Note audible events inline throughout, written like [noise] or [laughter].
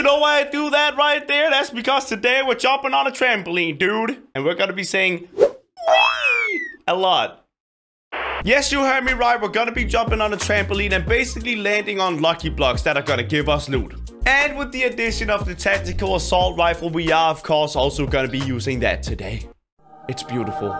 you know why I do that right there? That's because today we're jumping on a trampoline, dude. And we're gonna be saying a lot. Yes, you heard me right. We're gonna be jumping on a trampoline and basically landing on lucky blocks that are gonna give us loot. And with the addition of the tactical assault rifle, we are of course also gonna be using that today. It's beautiful.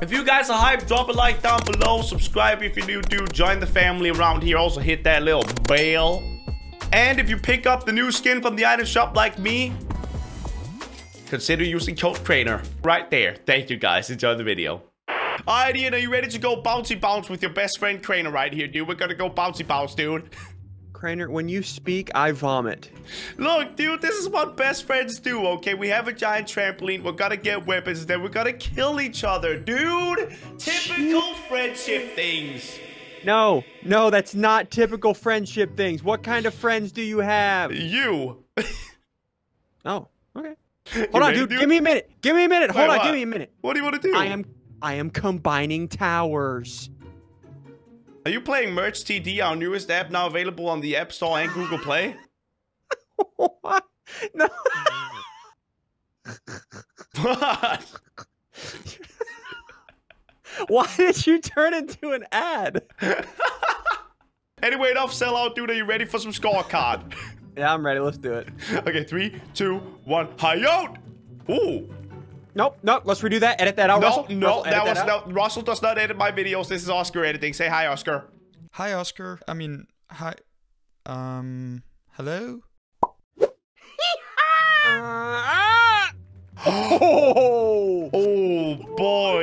If you guys are hyped, drop a like down below. Subscribe if you're new, dude. Join the family around here. Also hit that little bell. And if you pick up the new skin from the item shop like me, consider using code Crainer right there. Thank you guys. Enjoy the video. Alright, Ian, are you ready to go bouncy bounce with your best friend Crainer right here, dude? We're gonna go bouncy bounce, dude. Crainer, when you speak, I vomit. Look, dude, this is what best friends do, okay? We have a giant trampoline, we're gonna get weapons, then we're gonna kill each other, dude! Typical friendship things. No, no, that's not typical friendship things. What kind of friends do you have? You. [laughs] Oh, okay. You Hold on, ready, dude. Give me a minute. Give me a minute. Hold Wait, on. what? Give me a minute. What do you want to do? I am, I am combining towers. Are you playing Merch TD, our newest app now available on the App Store and Google Play? [laughs] what? No. [laughs] what? [laughs] Why did you turn into an ad? [laughs] Anyway, enough sellout, dude. Are you ready for some scorecard? [laughs] Yeah, I'm ready. Let's do it. okay, three, two, one. Hi-yo! Ooh. Nope, nope. Let's redo that. Edit that out, No, Russell. no, Russell, that was out. no. Russell does not edit my videos. This is Oscar editing. Say hi, Oscar. Hi, Oscar. I mean, hi. Um, hello? [gasps] Oh! Oh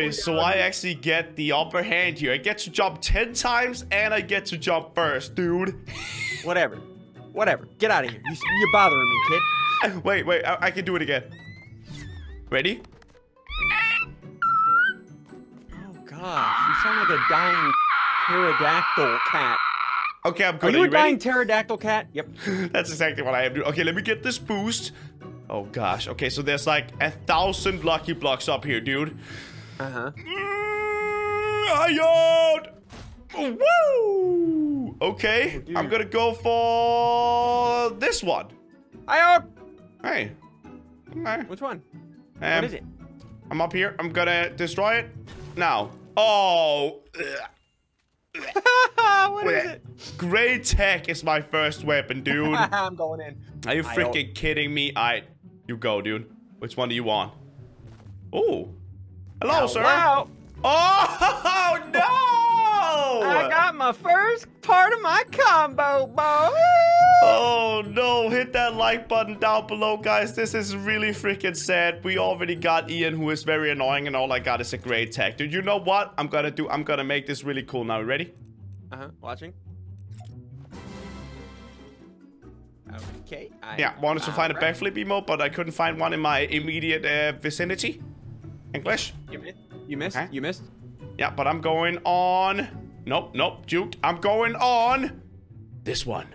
so I actually get the upper hand here. I get to jump 10 times and I get to jump first, dude. [laughs] Whatever. Whatever. Get out of here. You, you're bothering me, kid. [laughs] Wait, wait, I, I can do it again. Ready? Oh, gosh. You sound like a dying pterodactyl cat. Okay, I'm going. Are good. you a ready? dying pterodactyl cat? Yep. [laughs] That's exactly what I am doing. Okay, let me get this boost. Oh gosh. Okay, so there's like a thousand lucky blocks up here, dude. Uh-huh. Ayod! Woo! Okay, dude. I'm gonna go for this one. I Hey. Okay. Which one? Um, what is it? I'm up here. I'm gonna destroy it now. Oh. ugh. [laughs] what is it? Great tech is my first weapon, dude. [laughs] I'm going in. Are you freaking kidding me? I. You go, dude. Which one do you want? Oh. Hello, sir. Wow. Oh [laughs] no! I got my first part of my combo, boy. Oh no, hit that like button down below, guys. This is really freaking sad. We already got Ian, who is very annoying, and all I got is a great tech. Dude, you know what? I'm gonna do, I'm gonna make this really cool now. You ready? Uh-huh. Watching. Okay. I, Yeah, wanted to find a alright. backflip emote, but I couldn't find one in my immediate uh, vicinity. English? You missed. You missed. Huh? You missed. Yeah, but I'm going on. Nope, nope, juked. I'm going on this one.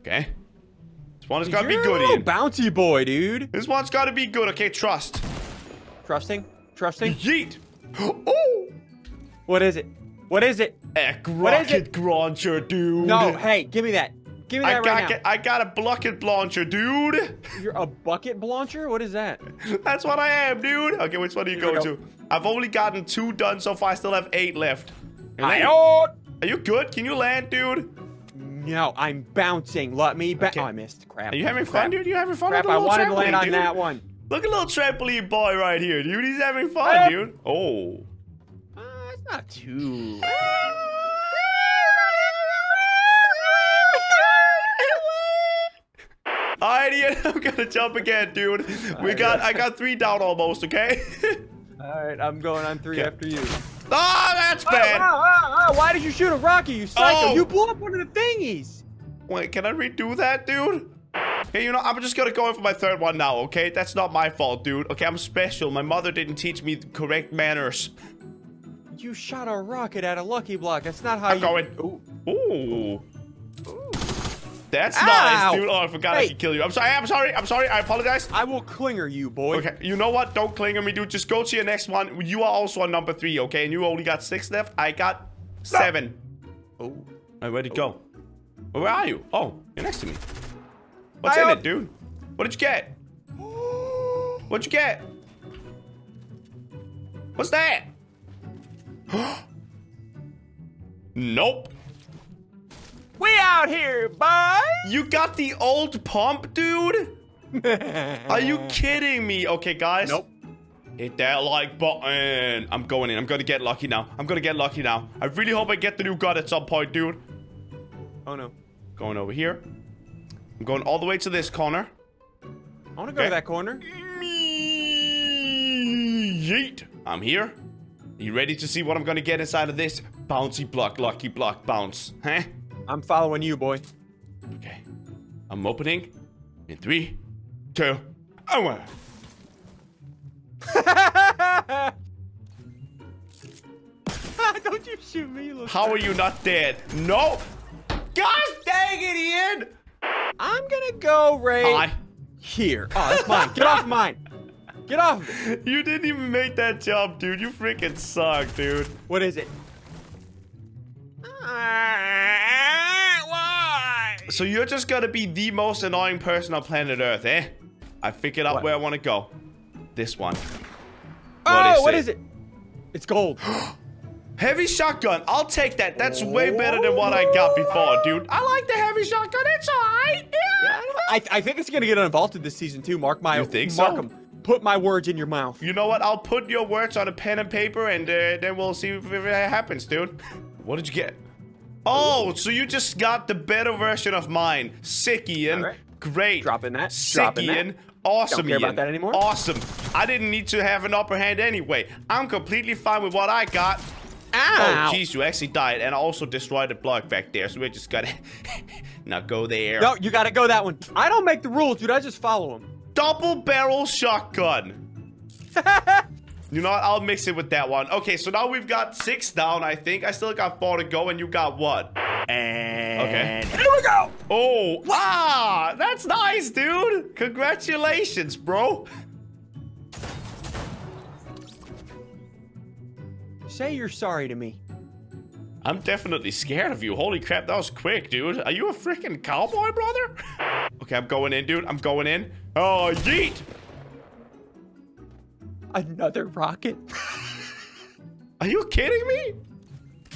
Okay. This one has gotta be You're a good, Ian. bouncy boy, dude. This one's gotta be good. Okay, trust. Trusting. Trusting. Yeet. [gasps] Oh! What is it? What is it? A is rocket it? launcher, dude. No. Hey, give me that. Give me I that got, now. I got a bucket launcher, dude. You're a bucket launcher? What is that? [laughs] That's what I am, dude. Okay, which one are you Here going go. to? I've only gotten two done so far. I still have eight left. I. Are you good? Can you land, dude? No, I'm bouncing. Let me back. Okay. Oh, I missed. Crap. Are you having Crap. fun, dude? You having fun Crap, with the I wanted to land on dude? that one. Look at little trampoline boy right here, dude. He's having fun, dude. Oh. Uh, it's not too. Alright, Ian, [laughs] I'm gonna jump again, dude. We got, I got three down almost, okay? [laughs] All right, I'm going on three Okay. after you. Ah, that's bad. ah, ah, ah, why did you shoot a rocket, you psycho? Oh. You blew up one of the thingies. Wait, can I redo that, dude? Hey, you know, I'm just gonna go in for my third one now, okay? That's not my fault, dude. Okay, I'm special. My mother didn't teach me the correct manners. You shot a rocket at a lucky block. That's not how I'm you. going. Ooh. Ooh. That's Ow. nice, dude. Oh, I forgot I could kill you. I'm sorry. I'm sorry. I'm sorry. I apologize. I will clinger you, boy. Okay, you know what? Don't clinger me, dude. Just go to your next one. You are also on number three, okay? And you only got six left. I got seven. Oh. Right, where'd it go? Where are you? Oh, you're next to me. What's Hi, in it, dude? What did you get? What'd you get? What's that? [gasps] nope. We out here, boy. You got the old pump, dude? [laughs] Are you kidding me? Okay, guys. Nope. Hit that like button. I'm going in. I'm gonna get lucky now. I'm gonna get lucky now. I really hope I get the new gun at some point, dude. Oh no. Going over here. I'm going all the way to this corner. I want to go Okay. to that corner. Yeet. I'm here. You ready to see what I'm gonna get inside of this bouncy block, lucky block bounce? Huh? I'm following you, boy. Okay. I'm opening in three, two, and one. [laughs] Don't you shoot me, little How are you not dead? No. Gosh dang it, Ian. I'm gonna go right I. here. Oh, that's mine. Get off [laughs] mine. Get off of. You didn't even make that jump, dude. You freaking suck, dude. What is it? Why? So you're just gonna be the most annoying person on planet Earth, eh? I figured out What? where I want to go. This one. Oh, is what it? is it? It's gold. [gasps] Heavy shotgun. I'll take that. That's way better than what I got before, dude. I like the heavy shotgun. It's alright. Yeah. I, I think it's gonna get unvaulted this season too. Mark my You think mark so? 'em. Put my words in your mouth. You know what? I'll put your words on a pen and paper, and uh, then we'll see if it happens, dude. What did you get? Oh, so you just got the better version of mine. Sick, Ian. Alright. Great. Dropping that. Sick, Dropping that. Ian. Awesome, Don't care Ian. about that anymore. Awesome. I didn't need to have an upper hand anyway. I'm completely fine with what I got. Oh, Ow. Oh, jeez, you actually died, and I also destroyed the block back there, so we just gotta [laughs] not go there. No, you gotta go that one. I don't make the rules, dude. I just follow them. Double barrel shotgun. [laughs] You know what? I'll mix it with that one. Okay, so now we've got six down, I think. I still got four to go, and you got what? And here we go. Oh, ah, that's nice, dude. Congratulations, bro. Say you're sorry to me. I'm definitely scared of you. Holy crap, that was quick, dude. Are you a freaking cowboy, brother? [laughs] Okay, I'm going in, dude. I'm going in. Oh, yeet. Another rocket. [laughs] Are you kidding me?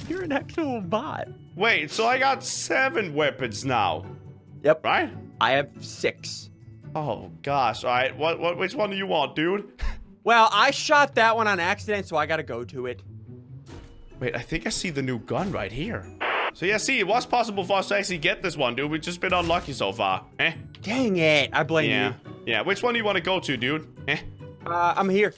You're an actual bot. Wait, so I got seven weapons now, Yep. right? I have six. Oh gosh. All right. What? What? Which one do you want, dude? [laughs] Well, I shot that one on accident, so I gotta go to it. Wait, I think I see the new gun right here. So yeah, see, it was possible for us to actually get this one, dude. We've just been unlucky so far. Eh? Dang it. I blame Yeah. you. Yeah. Which one do you want to go to, dude? Eh? Uh, I'm here.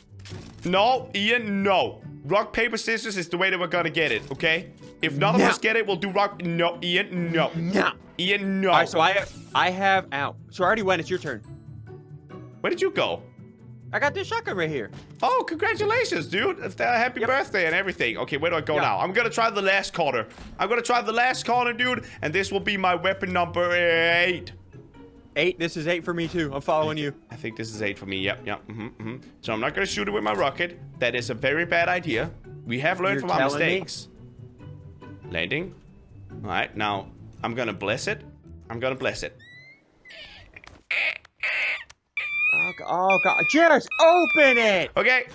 No, Ian. No. Rock paper scissors is the way that we're gonna get it. Okay? If none of us get it, we'll do rock. No, Ian. No. No. Ian. No. All right, so I have, I have out. So I already went. It's your turn. Where did you go? I got this shotgun right here. Oh, congratulations, dude. Happy Yep. birthday and everything. Okay, where do I go Yeah. now? I'm gonna try the last corner. I'm gonna try the last corner, dude, and this will be my weapon number eight. Eight. This is eight for me too. I'm following you. I think this is eight for me. Yep, yep. Mm-hmm, mm-hmm. So I'm not gonna shoot it with my rocket. That is a very bad idea. We have learned You're from our telling me? mistakes. Landing. All right, now I'm gonna bless it. I'm gonna bless it. Oh, God. oh God. Just open it. Okay.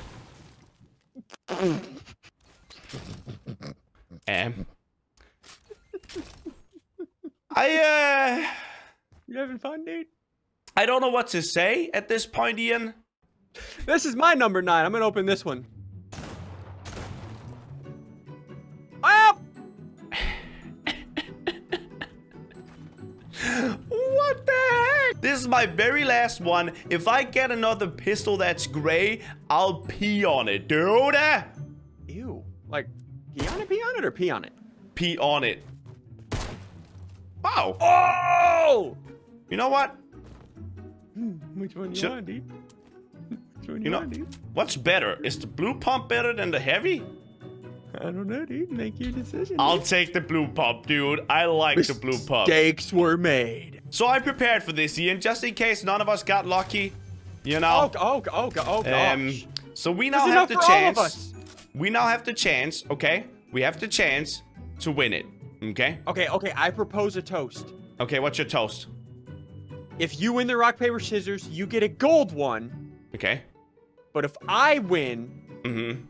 um. I uh. You having fun, dude? I don't know what to say at this point, Ian. This is my number nine. I'm gonna open this one. [laughs] What the heck? This is my very last one. If I get another pistol that's gray, I'll pee on it, dude. Ew. Like, pee on it, pee on it, or pee on it? Pee on it. Wow. Oh! You know what? Which one you want, dude? Which one you, You know, want, dude? what's better? Is the blue pump better than the heavy? I don't know, dude. Make your decision. I'll take the blue pump, dude. I like the blue pump. Mistakes were made. So I prepared for this, Ian, just in case none of us got lucky. You know? Oh, oh, oh, oh, oh gosh. Um, so we now have the for all of chance. We now have the chance, okay? We have the chance to win it. Okay. Okay, okay, I propose a toast. Okay, what's your toast? If you win the rock, paper, scissors, you get a gold one. Okay. But if I win, Mm-hmm.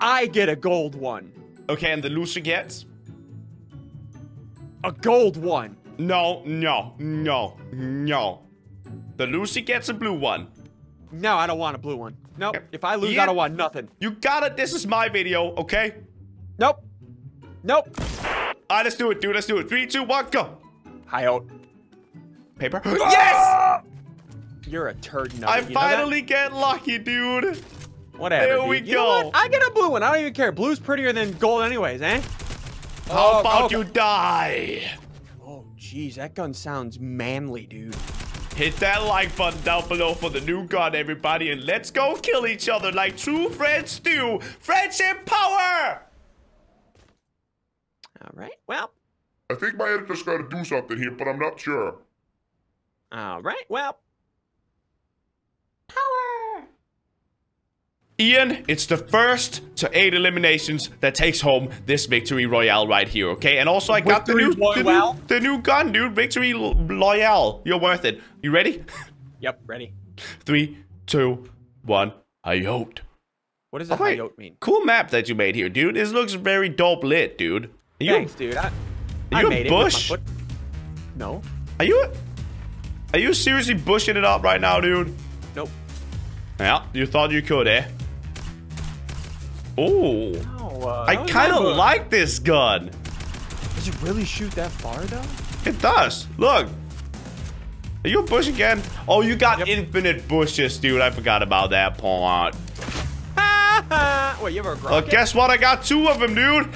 I get a gold one. Okay, and the loser gets? A gold one. No, no, no, no. The loser gets a blue one. No, I don't want a blue one. Nope. If I lose, Yeah. I don't want nothing. You got it. This is my video, okay? Nope. Nope. Alright, let's do it, dude. Let's do it. Three, two, one, go. Hi out. Paper. [gasps] yes! You're a turd nugget. I you finally get lucky, dude. Whatever. There dude. we You know go. what? I get a blue one. I don't even care. Blue's prettier than gold, anyways, eh? How Oh, about oh, you die? Oh, jeez, that gun sounds manly, dude. Hit that like button down below for the new gun, everybody, and let's go kill each other like true friends do. Friendship power! All right. Well. I think my editor's got to do something here, but I'm not sure. All right. Well. Power. Ian, it's the first to eight eliminations that takes home this victory royale right here, okay? And also, I got the new, the new, the new gun, dude. Victory lo- royale. You're worth it. You ready? Yep. Ready. Three, two, one. Hayot. What does the wait. Hayot mean? Cool map that you made here, dude. This looks very dope lit, dude. Are you, Thanks, dude. I, I you a made it with my bush? foot. No. are you, are you seriously bushing it up right now, dude? Nope. Yeah, you thought you could, eh? Oh, Oh, uh, I kind of like this gun. Does it really shoot that far, though? It does. Look. Are you a bush again? Oh, you got Yep. infinite bushes, dude. I forgot about that part. [laughs] Wait, you have a guess what? I got two of them, dude.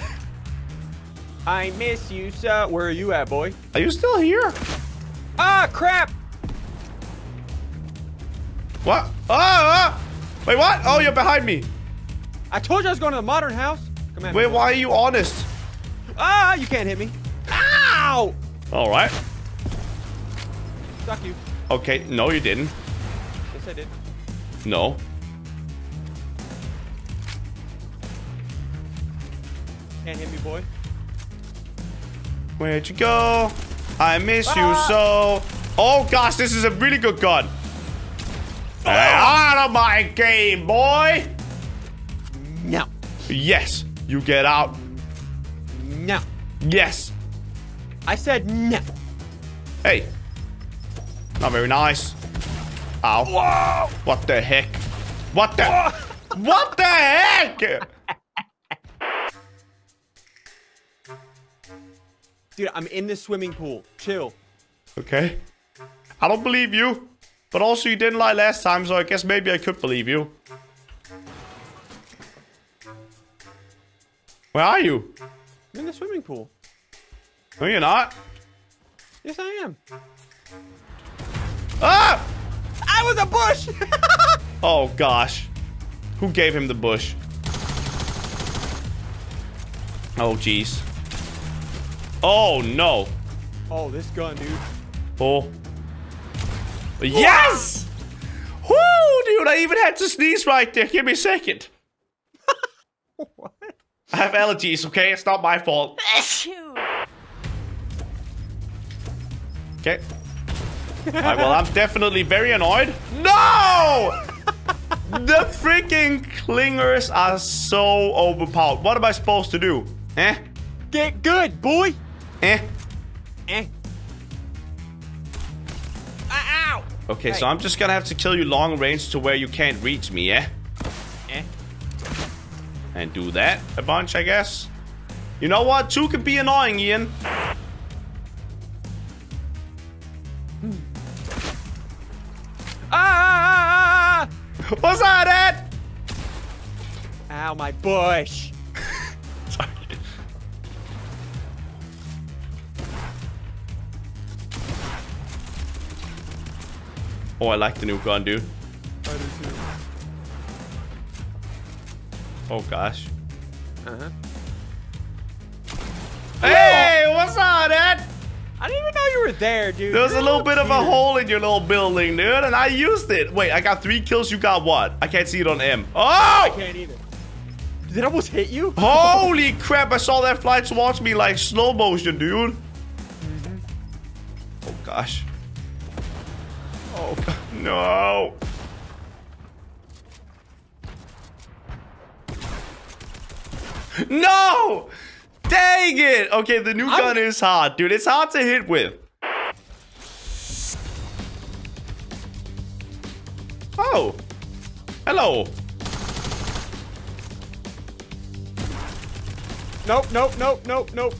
I miss you, sir. Where are you at, boy? Are you still here? Ah, crap! What? Ah. Wait, what? Oh, you're behind me. I told you I was going to the modern house. Come me. Wait, why are you honest? Ah, you can't hit me. Ow! All right. Suck you. Okay, no, you didn't. Yes, I did. No. Can't hit me, boy. Where'd you go? I miss Ah. you so. Oh gosh, this is a really good gun. Hey, out of my game, boy. No. Yes, you get out. No. Yes. I said no. Hey. Not very nice. Ow. Whoa! What the heck? What the? what the heck? Dude, I'm in the swimming pool. Chill. Okay. I don't believe you. But also, you didn't lie last time, so I guess maybe I could believe you. Where are you? I'm in the swimming pool. No, you're not. Yes, I am. Ah! I was a bush! [laughs] Oh, gosh. Who gave him the bush? Oh, jeez. Oh, no. oh, this gun, dude. Oh. Yes! Woo, dude, I even had to sneeze right there. Give me a second. What? I have allergies, okay? It's not my fault. Okay. Alright, well, I'm definitely very annoyed. No! [laughs] the freaking clingers are so overpowered. What am I supposed to do? Eh? Get good, boy! Eh? Eh. Okay, so I'm just gonna have to kill you long range to where you can't reach me, eh? Eh. And do that a bunch, I guess. You know what? Two can be annoying, Ian. Ah, ah, What's that, Ed? ah! Ow, my bush. Oh, I like the new gun, dude. Oh, gosh. Uh-huh. Hey, what's up, Ed? I didn't even know you were there, dude. There was You're a little bit of a hole in your little building, dude, and I used it. Wait, I got three kills. You got what? I can't see it on M. Oh! I can't either. Did it almost hit you? Holy crap, I saw that fly towards me like slow motion, dude. Oh gosh. No. No! Dang it! Okay, the new I'm- gun is hard, dude. It's hard to hit with. Oh. Hello. Nope, nope, nope, nope, nope.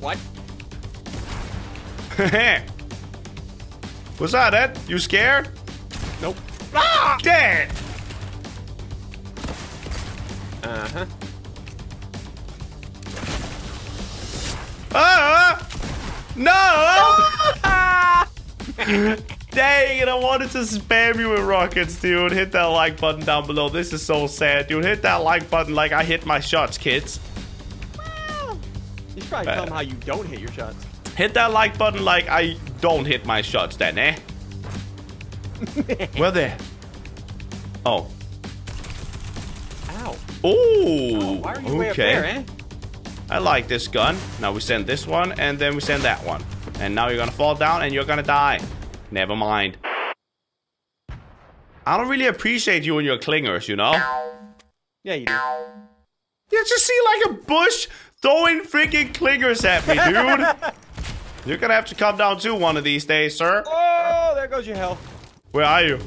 What? [laughs] What's that, Ed? You scared? Nope. Ah! Dang! Uh-huh. Ah! No! [laughs] Dang it, I wanted to spam you with rockets, dude. Hit that like button down below. This is so sad, dude. Hit that like button like I hit my shots, kids. You should probably tell them how you don't hit your shots. Hit that like button like I don't hit my shots then, eh? well there. Oh. Ow. Oh, Why are you way up okay. there, eh? I like this gun. Now we send this one, and then we send that one. And now you're gonna fall down, and you're gonna die. Never mind. I don't really appreciate you and your clingers, you know? Yeah, you do. You just see like a bush throwing freaking clingers at me, dude. [laughs] you're gonna have to come down too one of these days, sir. Oh, there goes your health. Where are you?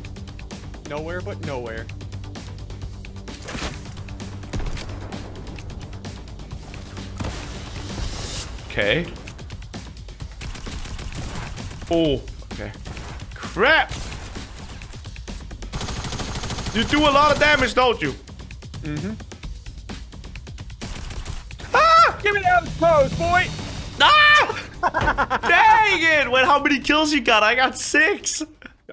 Nowhere but nowhere. Okay. Oh, okay. Crap! You do a lot of damage, don't you? Mm-hmm. Ah! Give me that pose, boy! Ah! Dang it! Wait, how many kills you got? I got six.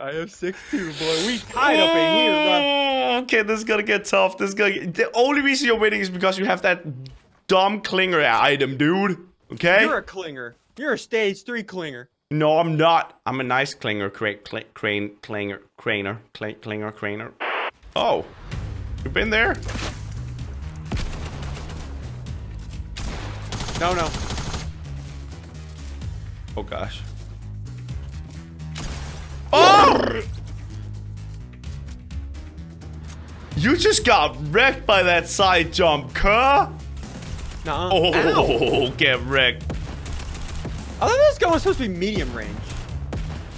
I have six too, boy. We [laughs] tied up in here, bro. Oh, Okay, this is gonna get tough. This is gonna get... The only reason you're winning is because you have that dumb clinger item, dude. Okay? You're a clinger. You're a stage three clinger. No, I'm not. I'm a nice clinger, cra cl crane, clinger, craner, cl clinger, craner. Oh, you've been there? No, no. Oh gosh. Oh! You just got wrecked by that side jump, cuh. Nuh-uh. Oh, get wrecked. I thought this gun was supposed to be medium range.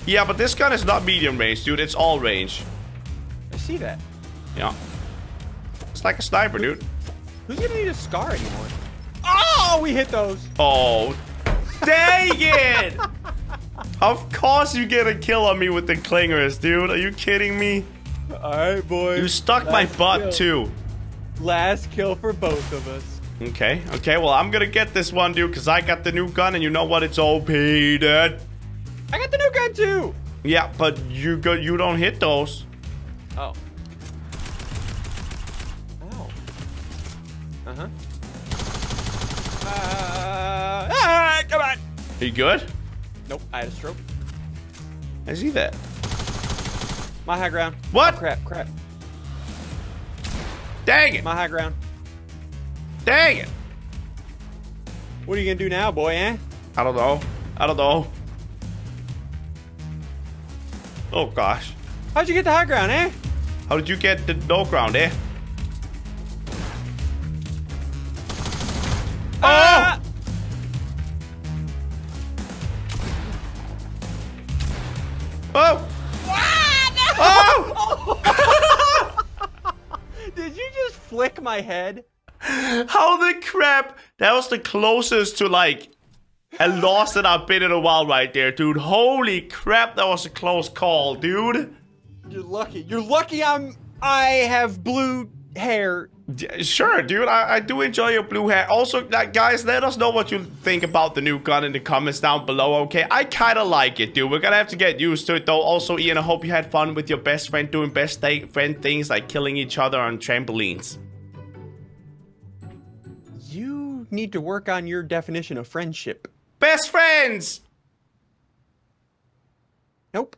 Yeah, but this gun is not medium range, dude. It's all range. I see that. Yeah. It's like a sniper, dude. Who's gonna need a scar anymore? Oh, we hit those. Oh, dang it! of course you get a kill on me with the clingers, dude. Are you kidding me? All right, boy. You stuck my butt kill. too. Last kill for both of us. Okay, okay, well, I'm gonna get this one, dude, because I got the new gun, and you know what? It's OP, dude. I got the new gun too. Yeah, but you go, you don't hit those. Oh. Come on. Are you good? Nope, I had a stroke. I see that. My high ground. What? Oh, crap, crap. Dang it! My high ground. Dang it! What are you gonna do now, boy, eh? I don't know. I don't know. Oh gosh. How'd you get the high ground, eh? How did you get the low ground, eh? Ah! Oh! My head? How the crap? That was the closest to like a loss that I've been in a while right there, dude. Holy crap, that was a close call, dude. You're lucky. You're lucky I'm I have blue hair. Sure, dude. I, I do enjoy your blue hair. Also, like, guys, let us know what you think about the new gun in the comments down below, okay? I kind of like it, dude. We're gonna have to get used to it, though. Also, Ian, I hope you had fun with your best friend doing best friend things like killing each other on trampolines. Need to work on your definition of friendship. Best friends! Nope.